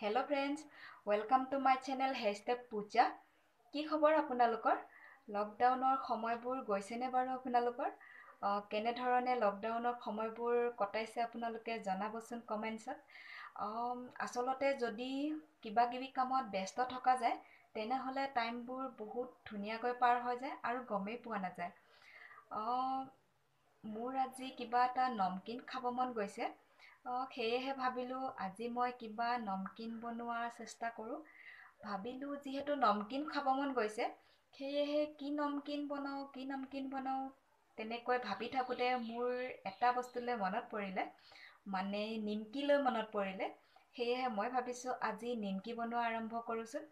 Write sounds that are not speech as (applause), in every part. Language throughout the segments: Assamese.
Hello' friends welcome to my channel hashtag Puja কি খবৰ আপোনালোকৰ? লকডাউনৰ সময়বোৰ গৈছেনে বাৰু আপোনালোকৰ? কেনেধৰণে লকডাউনৰ সময়বোৰ কটাইছে আপোনালোকে জনাবচোন কমেণ্টছত আচলতে যদি কিবা কিবি কামত ব্যস্ত থকা যায় তেনেহ'লে টাইমবোৰ বহুত ধুনীয়াকৈ পাৰ হৈ যায় আৰু গমেই পোৱা নাযায়। মোৰ আজি কিবা এটা নমকিন খাব মন গৈছে। সেয়েহে ভাবিলোঁ আজি মই কিবা নমকিন বনোৱাৰ চেষ্টা কৰোঁ। ভাবিলোঁ যিহেতু নমকিন খাব মন গৈছে সেয়েহে কি নমকিন বনাওঁ কি নমকিন বনাওঁ তেনেকৈ ভাবি থাকোঁতে মোৰ এটা বস্তুলৈ মনত পৰিলে মানে নিমকিলৈ মনত পৰিলে। সেয়েহে মই ভাবিছোঁ আজি নিমকি বনোৱা আৰম্ভ কৰোঁচোন।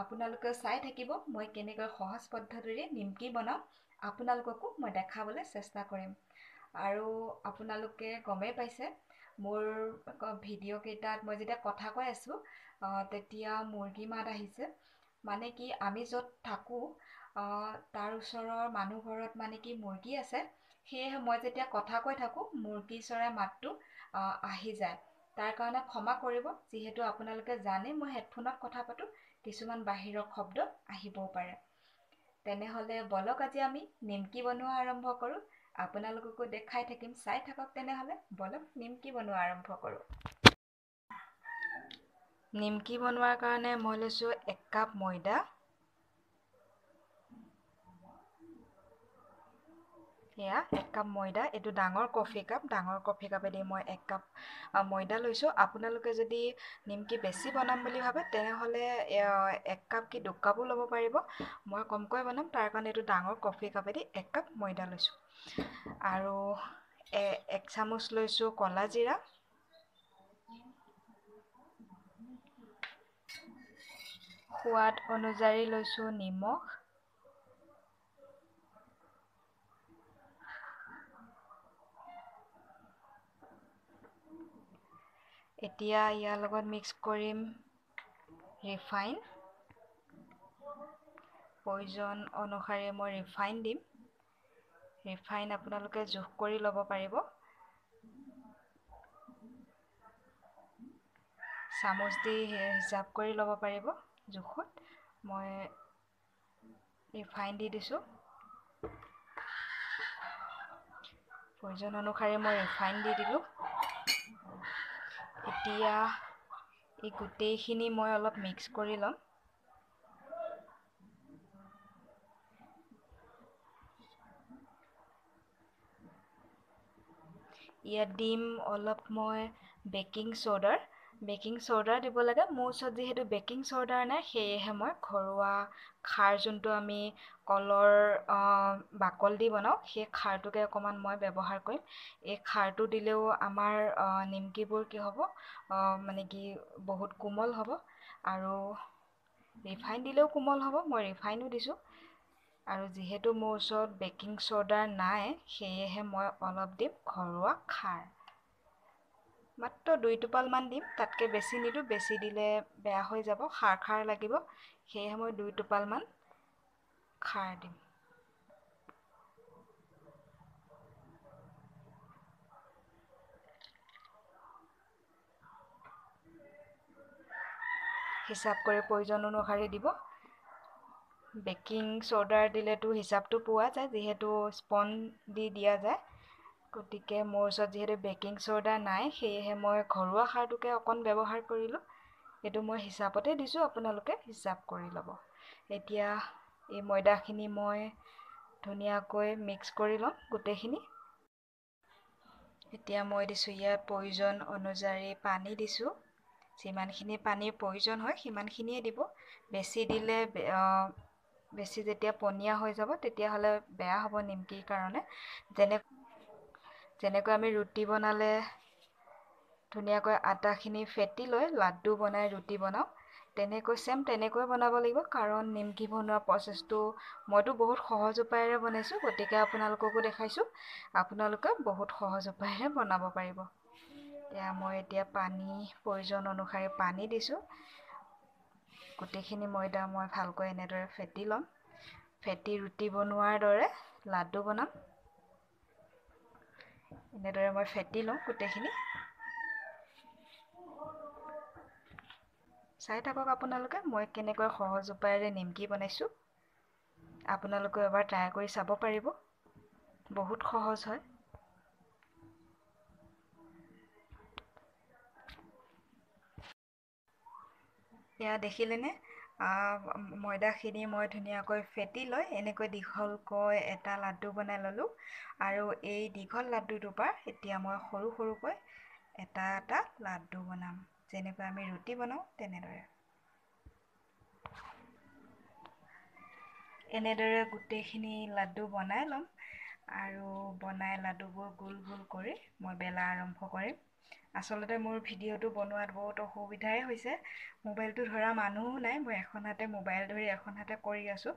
আপোনালোকে চাই থাকিব মই কেনেকৈ সহজ পদ্ধতিৰে নিমকি বনাওঁ। আপোনালোককো মই দেখাবলৈ চেষ্টা কৰিম। আৰু আপোনালোকে গমেই পাইছে মোৰ ভিডিঅ'কেইটাত মই যেতিয়া কথা কৈ আছোঁ তেতিয়া মুৰ্গী মাত আহিছে। মানে কি আমি য'ত থাকোঁ তাৰ ওচৰৰ মানুহ ঘৰত মানে কি মুৰ্গী আছে সেয়েহে মই যেতিয়া কথা কৈ থাকোঁ মুৰ্গী চৰাই মাতটো আহি যায়। তাৰ কাৰণে ক্ষমা কৰিব যিহেতু আপোনালোকে জানে মই হেডফোনত কথা পাতোঁ কিছুমান বাহিৰৰ শব্দ আহিবও পাৰে। তেনেহ'লে বলক আজি আমি নিমকি বনোৱা আৰম্ভ কৰোঁ। আপোনালোককো দেখাই থাকিম চাই থাকক তেনেহ'লে। বলক নিমকি বনোৱা আৰম্ভ কৰোঁ। নিমকি বনোৱাৰ কাৰণে মই লৈছোঁ এক কাপ ময়দা। এয়া এক কাপ ময়দা এইটো ডাঙৰ কফি কাপ ডাঙৰ কফি কাপেদি মই এক কাপ ময়দা লৈছোঁ। আপোনালোকে যদি নিমকি বেছি বনাম বুলি ভাবে তেনেহ'লে এক কাপ কি দুকাপো ল'ব পাৰিব। মই কমকৈ বনাম তাৰ কাৰণে এইটো ডাঙৰ কফি কাপেদি এক কাপ ময়দা লৈছোঁ। আৰু এক চামুচ লৈছোঁ ক'লা জিৰা। সোৱাদ অনুযায়ী লৈছোঁ নিমখ। এতিয়া ইয়াৰ লগত মিক্স কৰিম ৰিফাইন প্ৰয়োজন অনুসাৰে মই ৰিফাইন দিম। ৰিফাইন আপোনালোকে জোখ কৰি ল'ব পাৰিব। চামুচ দি হিচাপ কৰি ল'ব পাৰিব জোখত। মই ৰিফাইন দি দিছোঁ। প্ৰয়োজন অনুসাৰে মই ৰিফাইন দি দিলোঁ। এতিয়া এই গোটেইখিনি মই অলপ মিক্স কৰি ল'ম। ইয়াত দিম অলপ মই বেকিং চ'ডাৰ বেকিং চ'ডা দিব লাগে। মোৰ ওচৰত যিহেতু বেকিং চ'ডাৰ নাই সেয়েহে মই ঘৰুৱা খাৰ যোনটো আমি কলৰ বাকল দি বনাওঁ সেই খাৰটোকে অকণমান মই ব্যৱহাৰ কৰিম। এই খাৰটো দিলেও আমাৰ নিমকিবোৰ কি হ'ব মানে কি বহুত কোমল হ'ব আৰু ৰিফাইন দিলেও কোমল হ'ব মই ৰিফাইনো দিছোঁ। আৰু যিহেতু মোৰ ওচৰত বেকিং চ'ডা নাই সেয়েহে মই অলপ দিম ঘৰুৱা খাৰ। মাত্ৰ দুই টোপালমান দিম তাতকৈ বেছি নিদিওঁ বেছি দিলে বেয়া হৈ যাব খাৰ খাৰ লাগিব সেয়েহে মই দুই টোপালমান খাৰ দিম। হিচাপ কৰি প্ৰয়োজন অনুসাৰে দিব। বেকিং চ'ডাৰ দিলেতো হিচাপটো পোৱা যায় যিহেতু স্পন দি দিয়া যায়। গতিকে মোৰ ওচৰত যিহেতু বেকিং চ'ডা নাই সেয়েহে মই ঘৰুৱা সাৰটোকে অকণ ব্যৱহাৰ কৰিলোঁ। এইটো মই হিচাপতে দিছোঁ আপোনালোকে হিচাপ কৰি ল'ব। এতিয়া এই ময়দাখিনি মই ধুনীয়াকৈ মিক্স কৰি ল'ম গোটেইখিনি। এতিয়া মই দিছোঁ ইয়াত প্ৰয়োজন অনুযায়ী পানী দিছোঁ। যিমানখিনি পানীৰ প্ৰয়োজন হয় সিমানখিনিয়ে দিব। বেছি দিলে বেছি যেতিয়া পনীয়া হৈ যাব তেতিয়াহ'লে বেয়া হ'ব নিমকিৰ কাৰণে। যেনে যেনেকৈ আমি ৰুটি বনালে ধুনীয়াকৈ আটাখিনি ফেটি লৈ লাড্ডু বনাই ৰুটি বনাওঁ তেনেকৈ চেম তেনেকৈ বনাব লাগিব। কাৰণ নিমকি বনোৱা প্ৰচেছটো মইতো বহুত সহজ উপায়েৰে বনাইছোঁ গতিকে আপোনালোককো দেখাইছোঁ। আপোনালোকে বহুত সহজ উপায়েৰে বনাব পাৰিব। এয়া মই এতিয়া পানী প্ৰয়োজন অনুসাৰে পানী দিছোঁ। গোটেইখিনি ময়দা মই ভালকৈ এনেদৰে ফেটি ল'ম। ফেটি ৰুটি বনোৱাৰ দৰে লাড্ডু বনাম। এনেদৰে মই ফেটি লওঁ গোটেইখিনি। চাই থাকক আপোনালোকে মই কেনেকৈ সহজ উপায়েৰে নিমকি বনাইছোঁ। আপোনালোকেও এবাৰ ট্ৰাই কৰি চাব পাৰিব। বহুত সহজ হয়। এয়া দেখিলেনে? ময়দাখিনি মই ধুনীয়াকৈ ফেটি লৈ এনেকৈ দীঘলকৈ এটা লাড্ডু বনাই ল'লোঁ। আৰু এই দীঘল লাড্ডুটোৰ পৰা এতিয়া মই সৰু সৰুকৈ এটা এটা লাড্ডু বনাম। যেনেকৈ আমি ৰুটি বনাওঁ তেনেদৰে। এনেদৰে গোটেইখিনি লাড্ডু বনাই ল'ম। আৰু বনাই লাড্ডুবোৰ গোল গোল কৰি মই বেলা আৰম্ভ কৰিম। আচলতে মোৰ ভিডিঅ'টো বনোৱাত বহুত অসুবিধাই হৈছে। মোবাইলটো ধৰা মানুহো নাই মই এখন হাতে মোবাইল ধৰি এখন হাতে কৰি আছোঁ।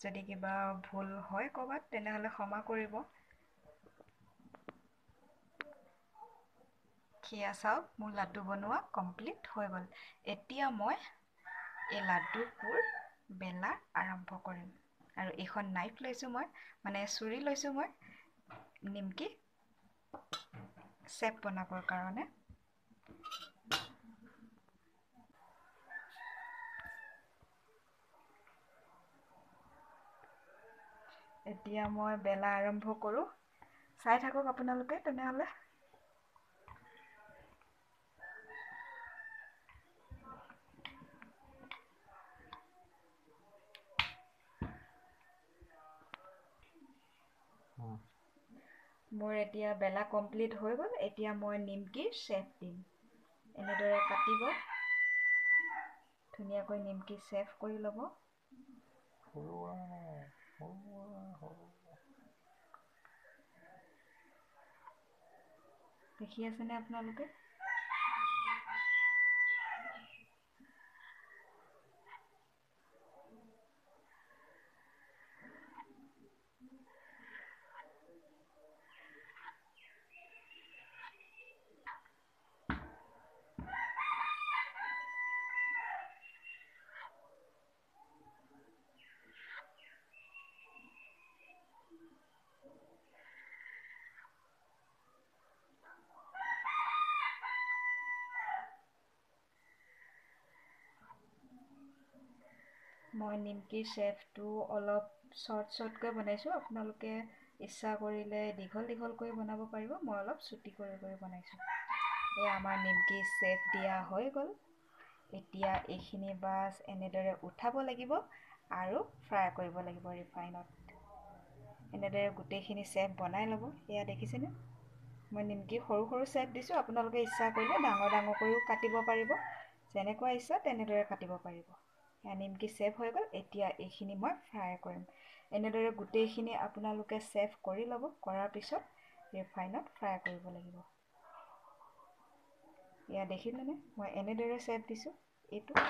যদি কিবা ভুল হয় ক'ৰবাত তেনেহ'লে ক্ষমা কৰিব। সেয়া চাওক মোৰ লাড্ডু বনোৱা কমপ্লিট হৈ গ'ল। এতিয়া মই এই লাড্ডুবোৰ বেলা আৰম্ভ কৰিম। আৰু এইখন নাইফ লৈছোঁ মই মানে চুৰি লৈছোঁ মই নিমকি। চেপ বনাবৰ কাৰণে। এতিয়া মই বেলা আৰম্ভ কৰোঁ। চাই থাকক আপোনালোকে তেনেহ'লে। মোৰ এতিয়া বেলা কমপ্লিট হৈ গ'ল এতিয়া মই নিমকিৰ চেপ দিম। এনেদৰে কাটিব। ধুনীয়াকৈ নিমকি চেফ কৰি ল'ব। দেখি আছেনে আপোনালোকে? মই নিমকিৰ চেফটো অলপ শ্বৰ্ট শ্বৰ্টকৈ বনাইছোঁ। আপোনালোকে ইচ্ছা কৰিলে দীঘল দীঘলকৈ বনাব পাৰিব মই অলপ চুটি কৰি কৰি বনাইছোঁ। এই আমাৰ নিমকি চেফ দিয়া হৈ গ'ল। এতিয়া এইখিনি বাছ এনেদৰে উঠাব লাগিব আৰু ফ্ৰাই কৰিব লাগিব ৰিফাইনত এনেদৰে গোটেইখিনি চেফ বনাই ল'ব। এয়া দেখিছেনে? মই নিমকি সৰু সৰু চেফ দিছোঁ। আপোনালোকে ইচ্ছা কৰিলে ডাঙৰ ডাঙৰ কৰিও কাটিব পাৰিব। যেনেকুৱা ইচ্ছা তেনেদৰে কাটিব পাৰিব। নিমকি চেফ হৈ গ'ল এতিয়া এইখিনি মই ফ্ৰাই কৰিম। এনেদৰে গোটেইখিনি আপোনালোকে চেফ কৰি ল'ব কৰাৰ পিছত ৰিফাইনত ফ্ৰাই কৰিব লাগিব। এয়া দেখিলেনে? মই এনেদৰে চেফ দিছোঁ এইটো।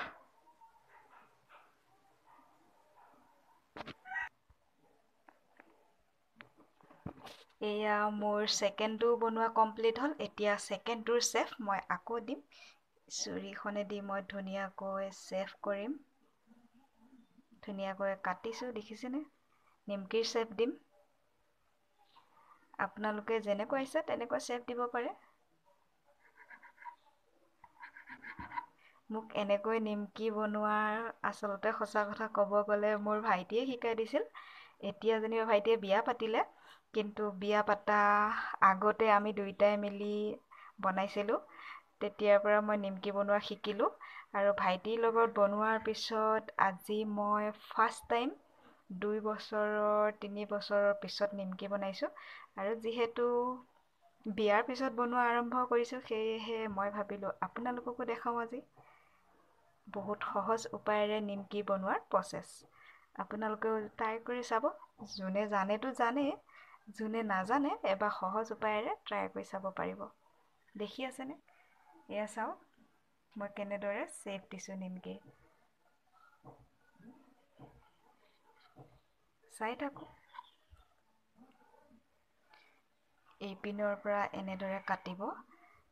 এয়া মোৰ ছেকেণ্ডটো বনোৱা কমপ্লিট হ'ল এতিয়া ছেকেণ্ডটোৰ চেফ মই আকৌ দিম। চুৰিখনেদি মই ধুনীয়াকৈ চেফ কৰিম। ধুনীয়াকৈ কাটিছোঁ দেখিছেনে? নিমকিৰ চেপ দিম। আপোনালোকে যেনেকুৱা ইচ্ছা তেনেকুৱা চেপ দিব পাৰে। মোক এনেকৈ নিমকি বনোৱাৰ আচলতে সঁচা কথা ক'ব গ'লে মোৰ ভাইটিয়ে শিকাই দিছিল। এতিয়া যেনিবা ভাইটিয়ে বিয়া পাতিলে কিন্তু বিয়া পতা আগতে আমি দুয়োটাই মিলি বনাইছিলোঁ। তেতিয়াৰ পৰা মই নিমকি বনোৱা শিকিলোঁ। আৰু ভাইটিৰ লগত বনোৱাৰ পিছত আজি মই ফাৰ্ষ্ট টাইম দুই বছৰৰ তিনি বছৰৰ পিছত নিমকি বনাইছোঁ। আৰু যিহেতু বিয়াৰ পিছত বনোৱা আৰম্ভ কৰিছোঁ সেয়েহে মই ভাবিলোঁ আপোনালোককো দেখাওঁ আজি। বহুত সহজ উপায়েৰে নিমকি বনোৱাৰ প্ৰচেছ। আপোনালোকেও ট্ৰাই কৰি চাব। যোনে জানেতো জানেই যোনে নাজানে এবাৰ সহজ উপায়েৰে ট্ৰাই কৰি চাব পাৰিব। দেখি আছেনে? এয়া চাওক মই কেনেদৰে চেপ দিছোঁ নিমকি? চাই থাকোঁ। এইপিনৰ পৰা এনেদৰে কাটিব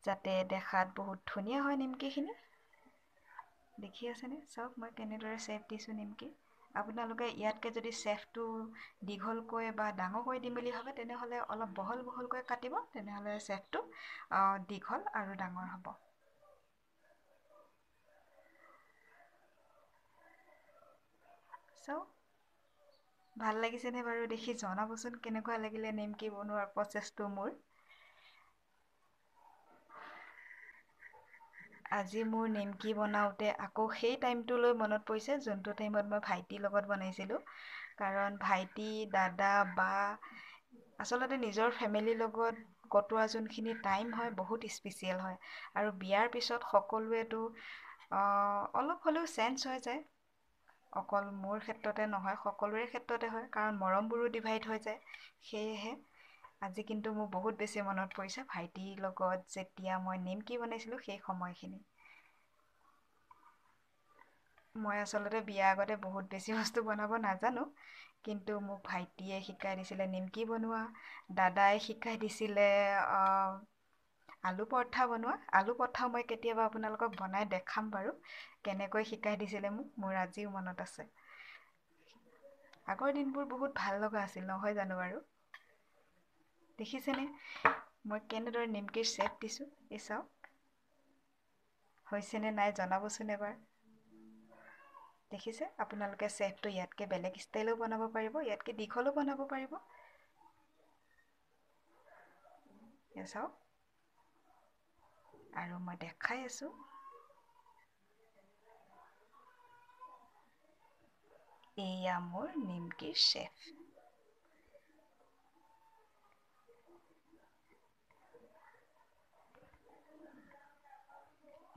যাতে দেখাত বহুত ধুনীয়া হয় নিমকিখিনি। দেখি আছেনে? চাওক মই কেনেদৰে চেফ দিছোঁ নিমকি। আপোনালোকে ইয়াতকৈ যদি চেফটো দীঘলকৈ বা ডাঙৰকৈ দিম বুলি ভাবে তেনেহ'লে অলপ বহল বহলকৈ কাটিব তেনেহ'লে চেফটো দীঘল আৰু ডাঙৰ হ'ব। ভাল লাগিছেনে বাৰু দেখি জনাবচোন কেনেকুৱা লাগিলে নিমকি বনোৱাৰ প্ৰচেছটো মোৰ। আজি মোৰ নিমকি বনাওঁতে আকৌ সেই টাইমটোলৈ মনত পৰিছে যোনটো টাইমত মই ভাইটিৰ লগত বনাইছিলোঁ। কাৰণ ভাইটি দাদা বা আচলতে নিজৰ ফেমিলিৰ লগত কটোৱা যোনখিনি টাইম হয় বহুত স্পেচিয়েল হয়। আৰু বিয়াৰ পিছত সকলোৱেতো অলপ হ'লেও চেঞ্জ হৈ যায়। অকল মোৰ ক্ষেত্ৰতে নহয় সকলোৰে ক্ষেত্ৰতে হয় কাৰণ মৰমবোৰো ডিভাইড হৈ যায়। সেয়েহে আজি কিন্তু মোৰ বহুত বেছি মনত পৰিছে ভাইটিৰ লগত যেতিয়া মই নিমকি বনাইছিলোঁ সেই সময়খিনি। মই আচলতে বিয়াৰ আগতে বহুত বেছি (laughs) বস্তু বনাব নাজানো কিন্তু মোক ভাইটিয়ে শিকাই দিছিলে নিমকি বনোৱা দাদাই শিকাই দিছিলে আলু পৰঠা বনোৱা। আলু পৰঠা মই কেতিয়াবা আপোনালোকক বনাই দেখাম বাৰু কেনেকৈ শিকাই দিছিলে মোক মোৰ আজিও মনত আছে। আগৰ দিনবোৰ বহুত ভাল লগা আছিল নহয় জানো বাৰু? দেখিছেনে? মই কেনেদৰে নিমকিৰ চেপ দিছোঁ এই চাওক। হৈছেনে নাই জনাবচোন এবাৰ। দেখিছে? আপোনালোকে চেফটো ইয়াতকৈ বেলেগ ষ্টাইলো বনাব পাৰিব ইয়াতকৈ দীঘলো বনাব পাৰিব। চাওক। আৰু মই দেখাই আছোঁ। এয়া মোৰ নিমকিৰ চেফ।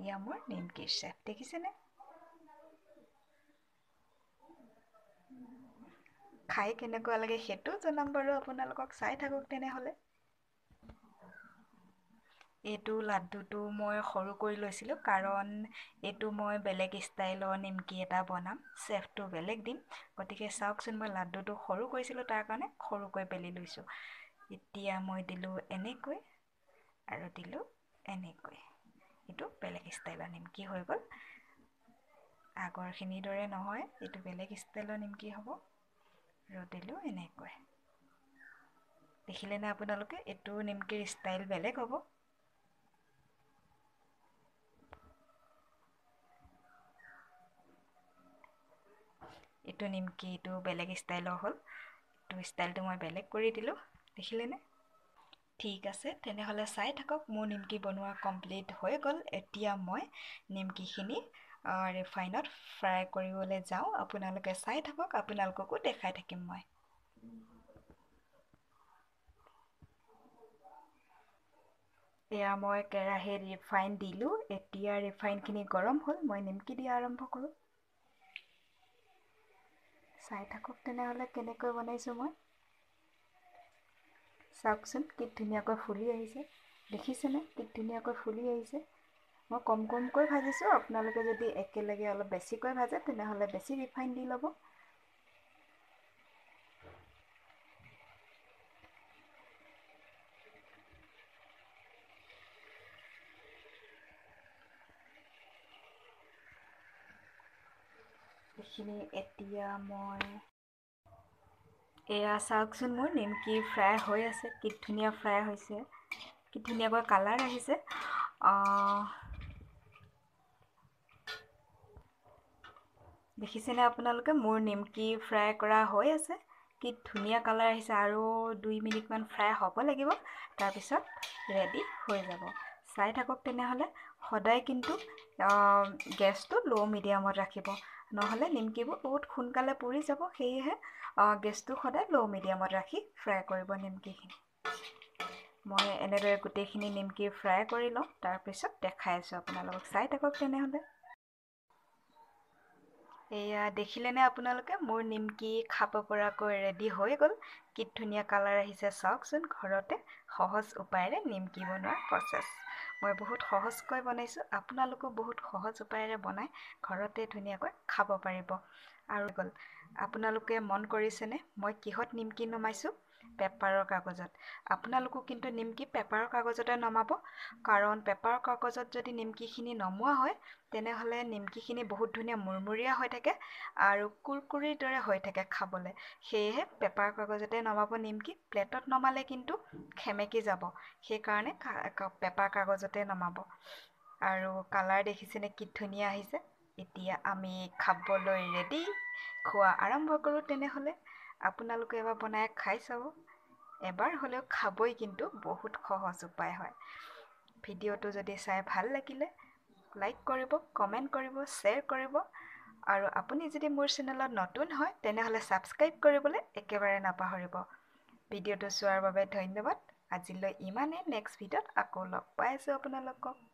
এয়া মোৰ নিমকিৰ চেফ দেখিছেনে? খাই কেনেকুৱা লাগে সেইটোও জনাম বাৰু আপোনালোকক চাই থাকক তেনেহ'লে। এইটো লাড্ডুটো মই সৰু কৰি লৈছিলোঁ কাৰণ এইটো মই বেলেগ ষ্টাইলৰ নিমকি এটা বনাম চেফটো বেলেগ দিম। গতিকে চাওকচোন মই লাড্ডুটো সৰু কৰিছিলোঁ তাৰ কাৰণে সৰুকৈ বেলি লৈছোঁ। এতিয়া মই দিলোঁ এনেকৈ আৰু দিলোঁ এনেকৈ। এইটো বেলেগ ষ্টাইলৰ নিমকি হৈ গ'ল। আগৰখিনিৰ দৰে নহয় এইটো বেলেগ ষ্টাইলৰ নিমকি হ'ব। আৰু দিলোঁ এনেকৈ। দেখিলেনে আপোনালোকে? এইটো নিমকিৰ ষ্টাইল বেলেগ হ'ব। এইটো নিমকি এইটো বেলেগ ষ্টাইলৰ হ'ল। এইটো ষ্টাইলটো মই বেলেগ কৰি দিলোঁ দেখিলেনে? ঠিক আছে তেনেহ'লে চাই থাকক মোৰ নিমকি বনোৱা কমপ্লিট হৈ গ'ল। এতিয়া মই নিমকিখিনি ৰিফাইনত ফ্ৰাই কৰিবলৈ যাওঁ। আপোনালোকে চাই থাকক আপোনালোককো দেখাই থাকিম মই। এয়া মই কেৰাহীত ৰিফাইন দিলোঁ। এতিয়া ৰিফাইনখিনি গৰম হ'ল মই নিমকি দিয়া আৰম্ভ কৰোঁ। চাই থাকক তেনেহ'লে কেনেকৈ বনাইছোঁ মই। চাওকচোন কি ধুনীয়াকৈ ফুলি আহিছে। দেখিছেনে? কি ধুনীয়াকৈ ফুলি আহিছে। মই কম কমকৈ ভাজিছোঁ আপোনালোকে যদি একেলগে অলপ বেছিকৈ ভাজে তেনেহ'লে বেছি ৰিফাইন দি ল'ব। এইখিনি এতিয়া মই এয়া চাওকচোন মোৰ নিমকি ফ্ৰাই হৈ আছে কি ধুনীয়া ফ্ৰাই হৈছে কি ধুনীয়াকৈ কালাৰ আহিছে। দেখিছেনে আপোনালোকে? মোৰ নিমকি ফ্ৰাই কৰা হৈ আছে কি ধুনীয়া কালাৰ আহিছে আৰু দুই মিনিটমান ফ্ৰাই হ'ব লাগিব তাৰপিছত ৰেডি হৈ যাব। চাই থাকক তেনেহ'লে। সদায় কিন্তু গেছটো ল' মিডিয়ামত ৰাখিব। নহ'লে নিমকিবোৰ বহুত সোনকালে পুৰি যাব সেয়েহে গেছটো সদায় ল' মিডিয়ামত ৰাখি ফ্ৰাই কৰিব নিমকিখিনি। মই এনেদৰে গোটেইখিনি নিমকি ফ্ৰাই কৰি লওঁ তাৰপিছত দেখাই আছোঁ আপোনালোকক। চাই থাকক তেনেহ'লে। এয়া দেখিলেনে আপোনালোকে? মোৰ নিমকি খাব পৰাকৈ ৰেডি হৈ গ'ল। কি ধুনীয়া কালাৰ আহিছে চাওকচোন। ঘৰতে সহজ উপায়েৰে নিমকি বনোৱাৰ প্ৰচেছ মই বহুত সহজকৈ বনাইছোঁ। আপোনালোকো বহুত সহজ উপায়েৰে বনাই ঘৰতে ধুনীয়াকৈ খাব পাৰিব। আৰু গ'ল। আপোনালোকে মন কৰিছেনে? মই কিহত নিমকি নমাইছোঁ? পেপাৰৰ কাগজত। আপোনালোকো কিন্তু নিমকি পেপাৰৰ কাগজতে নমাব। কাৰণ পেপাৰৰ কাগজত যদি নিমকিখিনি নমোৱা হয় তেনেহ'লে নিমকিখিনি বহুত ধুনীয়া মুৰমুৰীয়া হৈ থাকে আৰু কুৰকুৰিৰ দৰে হৈ থাকে খাবলৈ। সেয়েহে পেপাৰ কাগজতে নমাব নিমকি প্লেটত নমালে কিন্তু সেমেকি যাব। সেইকাৰণে পেপাৰ কাগজতে নমাব। আৰু কালাৰ দেখিছেনে কি ধুনীয়া আহিছে। এতিয়া আমি খাবলৈ ৰেডি। খোৱা আৰম্ভ কৰোঁ তেনেহ'লে। আপোনালোকে এবাৰ বনাই খাই চাব। এবাৰ হ'লেও খাবই কিন্তু বহুত সহজ উপায় হয়। ভিডিঅ'টো যদি চাই ভাল লাগিলে লাইক কৰিব কমেণ্ট কৰিব শ্বেয়াৰ কৰিব আৰু আপুনি যদি মোৰ চেনেলত নতুন হয় তেনেহ'লে ছাবস্ক্ৰাইব কৰিবলৈ একেবাৰে নাপাহৰিব। ভিডিঅ'টো চোৱাৰ বাবে ধন্যবাদ। আজিলৈ ইমানেই। নেক্সট ভিডিঅ'ত আকৌ লগ পাই আছোঁ আপোনালোকক।